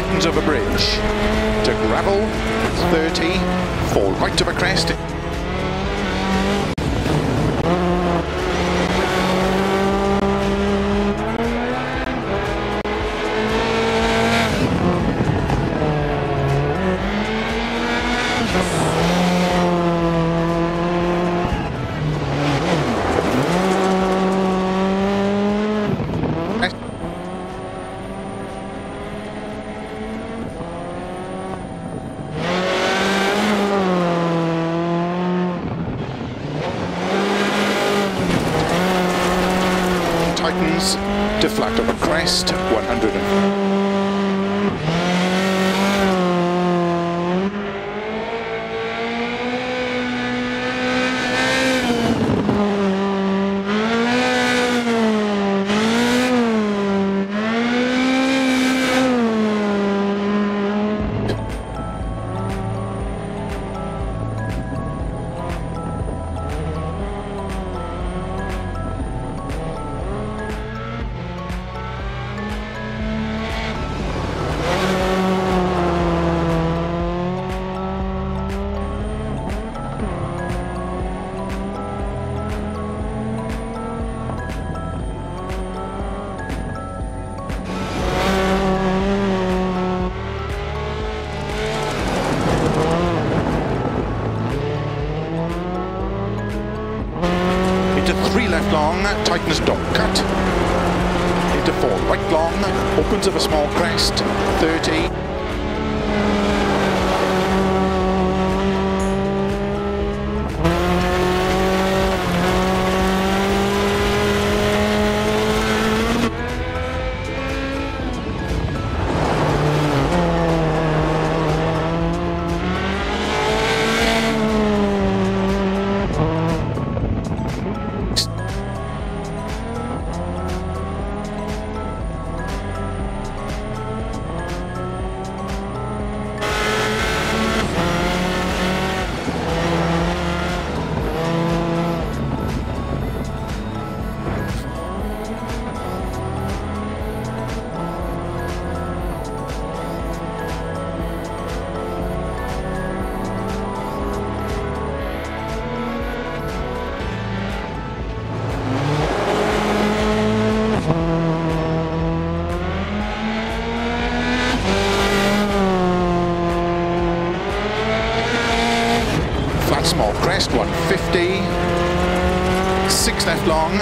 Tightens of a bridge. To gravel, 30, for right of a crest. To flat upper crest, 100 into three left long, tightens dot cut, into four right long, opens up a small crest, 30, small crest, 150, six left long,